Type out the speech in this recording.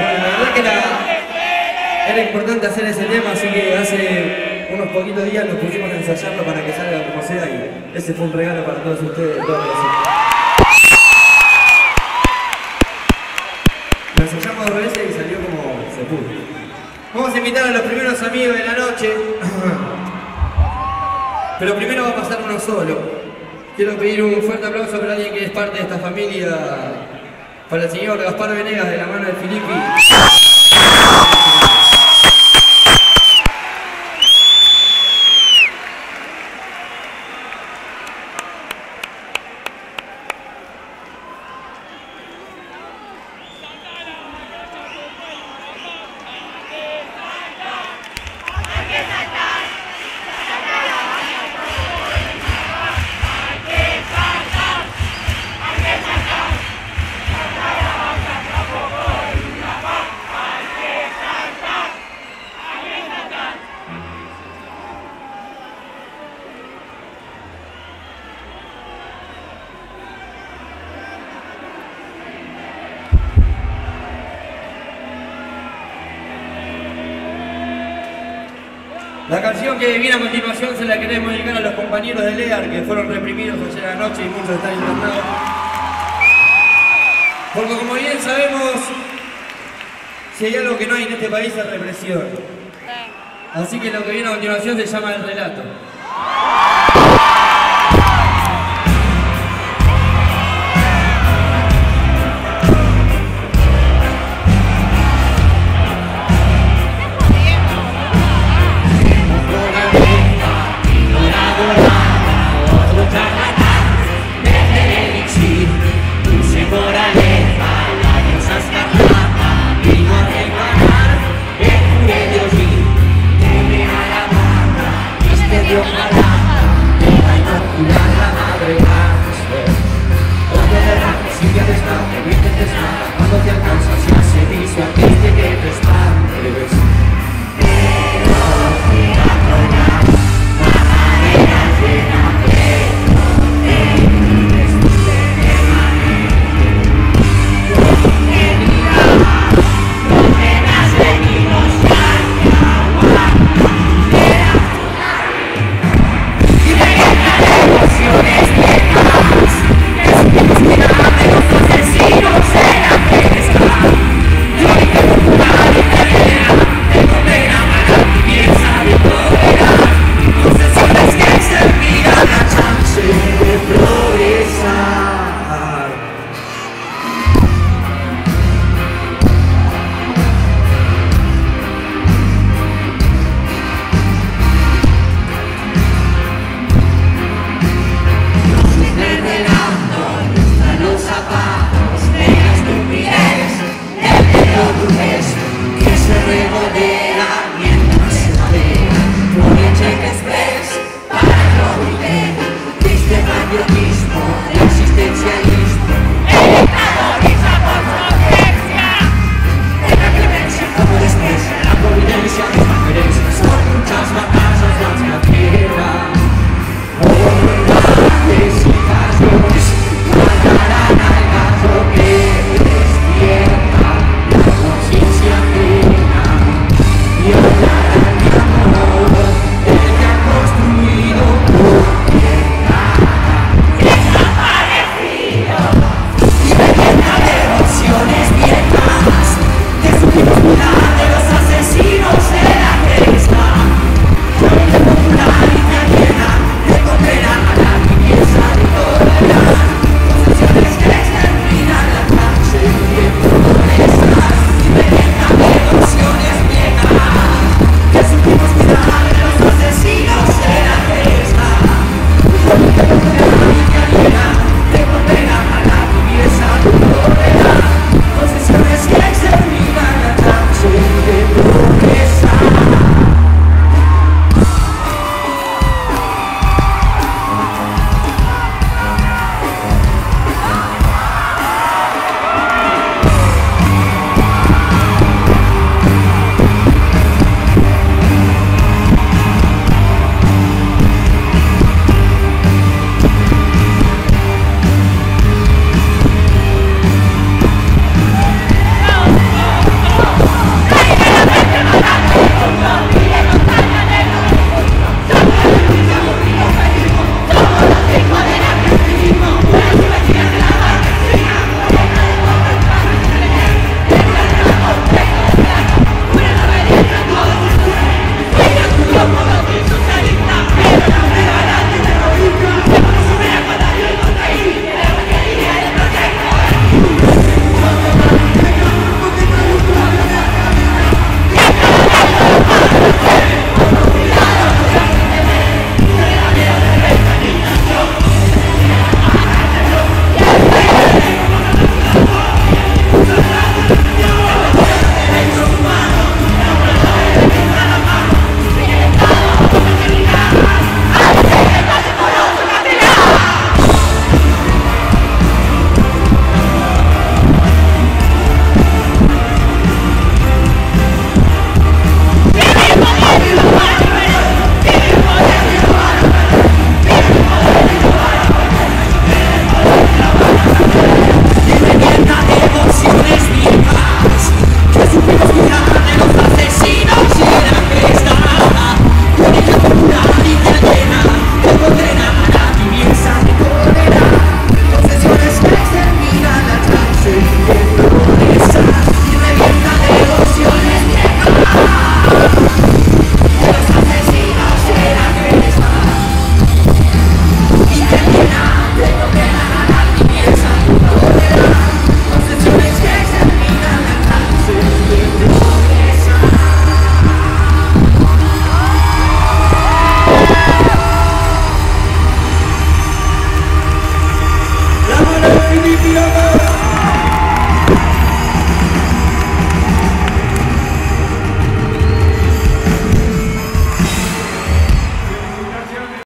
Bueno, la verdad que era, importante hacer ese tema, así que hace unos poquitos días nos pusimos a ensayarlo para que salga como sea y ese fue un regalo para todos ustedes. Todos Lo ensayamos dos veces y salió como se pudo. Vamos a invitar a los primeros amigos de la noche. Pero primero va a pasar uno solo. Quiero pedir un fuerte aplauso para alguien que es parte de esta familia, para el señor Gaspar Venegas de la mano de Filippi. La canción que viene a continuación se la queremos dedicar a los compañeros de LEAR que fueron reprimidos ayer a la noche y muchos están internados. Porque como bien sabemos, si hay algo que no hay en este país es represión. Así que lo que viene a continuación se llama el relato.